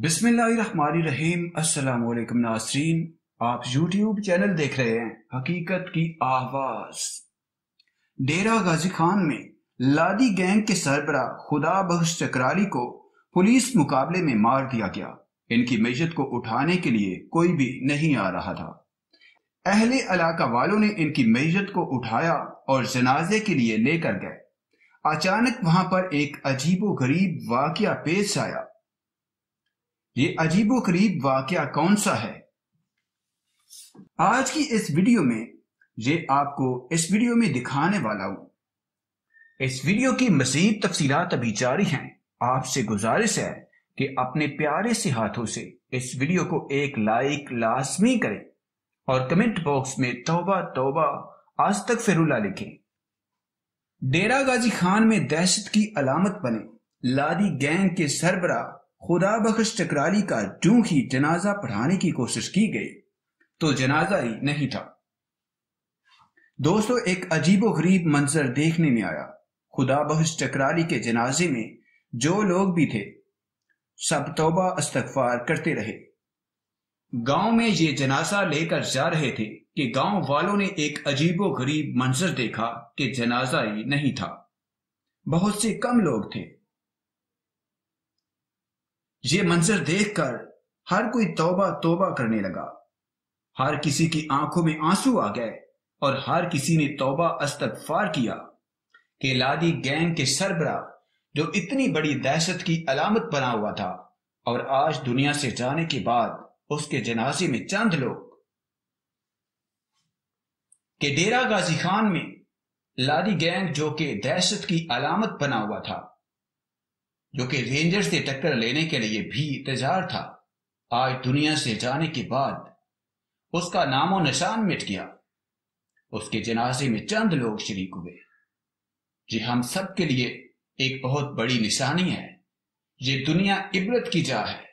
बिस्मिल्लाहिर्रहमानिर्रहीम अस्सलाम वालेकुम नासरीन। आप YouTube चैनल देख रहे हैं हकीकत की आवाज़। डेरा गाजी खान में लादी गैंग के सरबरा खुदा बख्श चकराली को पुलिस मुकाबले में मार दिया गया। इनकी मैयत को उठाने के लिए कोई भी नहीं आ रहा था। अहले इलाका वालों ने इनकी मैयत को उठाया और जनाजे के लिए लेकर गए। अचानक वहाँ पर एक अजीबो गरीब वाकया पेश आया। ये अजीबो करीब वाक्य कौन सा है? आज की इस वीडियो में ये आपको इस वीडियो में दिखाने वाला हूँ। इस वीडियो की मजीद तफसीलात अभी जारी हैं। आपसे गुजारिश है कि अपने प्यारे से हाथों से इस वीडियो को एक लाइक लाजमी करें और कमेंट बॉक्स में तोबा तोबा आज तक फिरुल्ला लिखें। डेरा गाजी खान में दहशत की अलामत बने, लादी गैंग के सरबरा खुदा बख्श टकराली का जू ही जनाजा पढ़ाने की कोशिश की गई तो जनाजा ही नहीं था। दोस्तों, एक अजीबो गरीब मंजर देखने में आया। खुदा बख्श टकराली के जनाजे में जो लोग भी थे, सब तोबा इस्तगफार करते रहे। गाँव में ये जनाजा लेकर जा रहे थे कि गाँव वालों ने एक अजीबो गरीब मंजर देखा कि जनाजा ही नहीं था। बहुत से कम लोग थे ये मंजर देखकर हर कोई तौबा तौबा करने लगा। हर किसी की आँखों में आँसू आ गए और हर किसी ने तौबा अस्तगफार किया कि लादी गैंग के सरबरा, जो इतनी बड़ी दहशत की अलामत बना हुआ था, और आज दुनिया से जाने के बाद उसके जनाजे में चंद लोग। के डेरा गाजी खान में लादी गैंग जो कि दहशत की अलामत बना हुआ था जो कि रेंजर से टक्कर लेने के लिए भी इंतज़ार था। आज दुनिया से जाने के बाद उसका नामो निशान मिट गया। उसके जनाजे में चंद लोग शरीक हुए। ये हम सब के लिए एक बहुत बड़ी निशानी है। ये दुनिया इबरत की जा है।